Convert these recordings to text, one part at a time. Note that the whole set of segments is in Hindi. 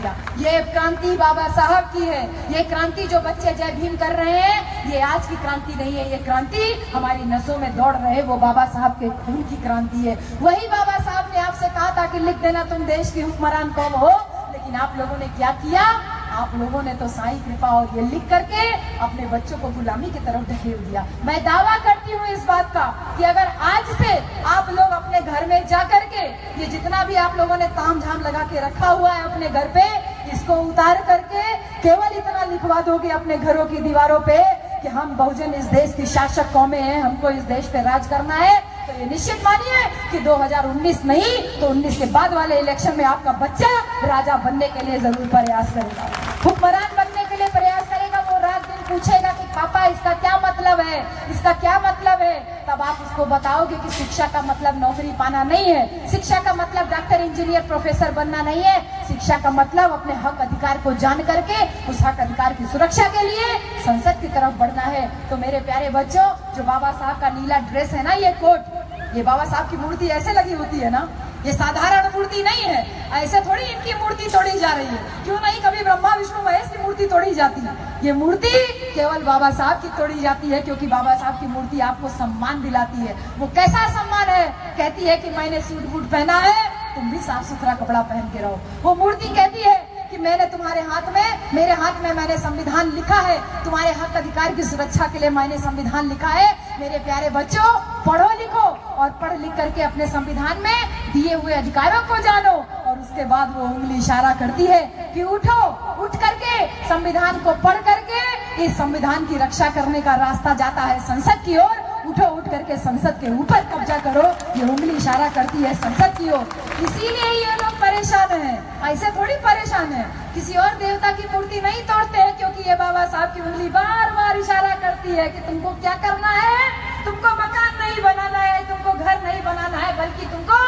किया। ये क्रांति बाबा साहब की है। ये क्रांति जो बच्चे जय भीम कर रहे हैं, ये आज की क्रांति नहीं है। ये क्रांति हमारी नसों में दौड़ रहे वो बाबा साहब के खून की क्रांति है। वही बाबा साहब ने आपसे कहा था कि लिख देना तुम देश के हुक्मरान कौन हो, लेकिन आप लोगों ने क्या किया? आप लोगों ने तो साई कृपा और ये लिख करके अपने बच्चों को गुलामी की तरफ़ ढकेल दिया। मैं दावा करती हूँ इस बात का कि अगर आज से आप लोग अपने घर में जा करके ये जितना भी आप लोगों ने ताम झाम लगा के रखा हुआ है अपने घर पे, इसको उतार करके केवल इतना लिखवा दोगे अपने घरों की दीवारों पे कि हम बहुजन इस देश की शासक कौमे हैं, हमको इस देश पे राज करना है। तो ये निश्चित मानिए कि 2019 नहीं तो 19 के बाद वाले इलेक्शन में आपका बच्चा राजा बनने के लिए ज़रूर प्रयास करेगा। हुक्मरान बनने के लिए प्रयास करेगा, वो रात दिन पूछेगा कि, पापा, इसका क्या मतलब है? इसका क्या मतलब है? तब आप उसको बताओगे कि शिक्षा का मतलब नौकरी पाना नहीं है। शिक्षा का मतलब डॉक्टर इंजीनियर प्रोफेसर बनना नहीं है। शिक्षा का मतलब अपने हक अधिकार को जान करके, उस हक अधिकार की सुरक्षा के लिए संसद की तरफ़ बढ़ना है। तो मेरे प्यारे बच्चों, जो बाबा साहब का नीला ड्रेस है ना, ये कोट ये बाबा साहब की मूर्ति ऐसे लगी होती है ना, ये साधारण मूर्ति नहीं है, ऐसे थोड़ी इनकी मूर्ति तोड़ी जा रही है। क्यों नहीं कभी ब्रह्मा, विष्णु, महेश की मूर्ति तोड़ी जाती? है ये मूर्ति केवल बाबा साहब की तोड़ी जाती है, क्योंकि बाबा साहब की मूर्ति आपको सम्मान दिलाती है। वो कैसा सम्मान है? कहती है कि मैंने सूट बूट पहना है, तुम भी साफ़ सुथरा कपड़ा पहन के रहो। वो मूर्ति कहती है कि मैंने तुम्हारे हाथ में मेरे हाथ में मैंने संविधान लिखा है। तुम्हारे हक अधिकार की सुरक्षा के लिए मैंने संविधान लिखा है। मेरे प्यारे बच्चों, पढ़ो लिखो और पढ़ लिख करके अपने संविधान में दिए हुए अधिकारों को जानो और उसके बाद वो उंगली इशारा करती है कि उठो, उठ करके संविधान को पढ़ करके इस संविधान की रक्षा करने का रास्ता जाता है संसद की ओर। उठो, उठ करके संसद के ऊपर कब्जा करो। ये उंगली इशारा करती है संसद की ओर। इसीलिए ये लोग परेशान हैं। ऐसे थोड़ी परेशान है। किसी और देवता की मूर्ति नहीं तोड़ते हैं क्योंकि ये बाबा साहब की उंगली बार बार इशारा करती है कि तुमको क्या करना है? तुमको मकान नहीं बनाना है, तुमको घर नहीं बनाना है, बल्कि तुमको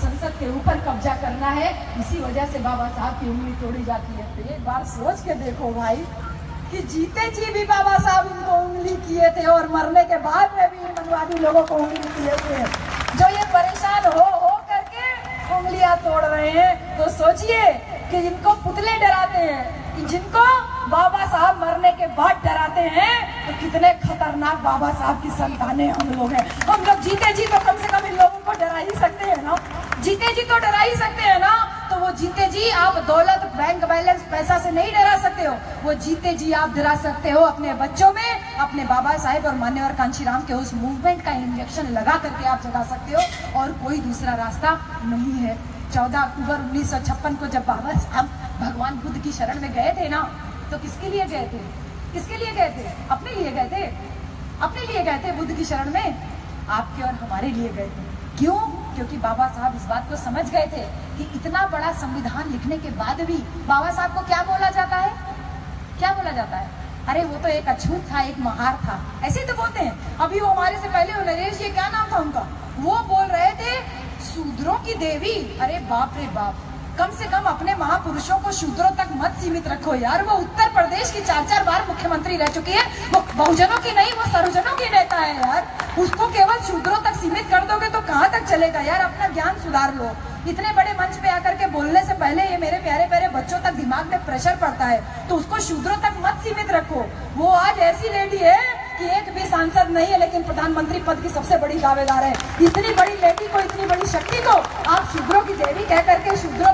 संसद के ऊपर कब्जा करना है। इसी वजह से बाबा साहब की उंगली तोड़ी जाती है। तो एक बार सोच के देखो भाई। कि जीते जी भी बाबा साहब इनको उंगली किए थे और मरने के बाद में भी मनवादी लोगों को उंगली किए थे। जो ये परेशान हो हो करके उंगलियाँ तोड़ रहे हैं तो सोचिए कि इनको पुतले डराते हैं जिनको बाबा साहब मरने के बाद डराते हैं तो कितने खतरनाक बाबा साहब की संतानें हम लोग हैं। हम लोग जीते जी तो कम से कम इन लोगों को डरा ही सकते हैं ना। जीते जी तो डरा ही सकते हैं ना तो वो जीते जी आप दौलत बैंक बैलेंस पैसा से नहीं डरा सकते हो। वो जीते जी आप डरा सकते हो अपने बच्चों में, अपने बाबा साहेब और मान्यवर कांशीराम के उस मूवमेंट का इंजेक्शन लगा करके आप जगा सकते हो और कोई दूसरा रास्ता नहीं है। चौदह अक्टूबर उन्नीस सौ छप्पन को जब बाबा साहब भगवान बुद्ध की शरण में गए थे ना तो किसके लिए गए थे? किसके लिए गए थे? अपने लिए गए थे? अपने लिए गए थे बुद्ध की शरण में? आपके और हमारे लिए गए थे। क्यों? क्योंकि बाबा साहब इस बात को समझ गए थे कि इतना बड़ा संविधान लिखने के बाद भी बाबा साहब को क्या बोला जाता है? क्या बोला जाता है? अरे, वो तो एक अछूत था, एक महार था। ऐसे तो बोलते हैं। अभी वो हमारे से पहले नरेश जी, क्या नाम था उनका? वो बोल रहे थे, शूद्रों की देवी। अरे, बाप रे बाप। कम से कम अपने महापुरुषों को शूद्रों तक मत सीमित रखो यार। वो उत्तर प्रदेश की चार चार बार मुख्यमंत्री रह चुकी है। वो बहुजनों की नहीं, वो सर्वजनों की नेता है यार। उसको केवल शूद्रों तक सीमित कर दोगे तो कहाँ तक चलेगा? यार, अपना ज्ञान सुधार लो। इतने बड़े मंच पे आकर के बोलने से पहले ये मेरे प्यारे प्यारे बच्चों तक दिमाग में प्रेशर पड़ता है। तो उसको शूद्रों तक मत सीमित रखो। वो आज ऐसी लेडी है कि एक भी सांसद नहीं है, लेकिन प्रधानमंत्री पद की सबसे बड़ी दावेदार है। इतनी बड़ी लेडी को, इतनी बड़ी शक्ति को आप शूद्रों की देवी कह करके शूद्रों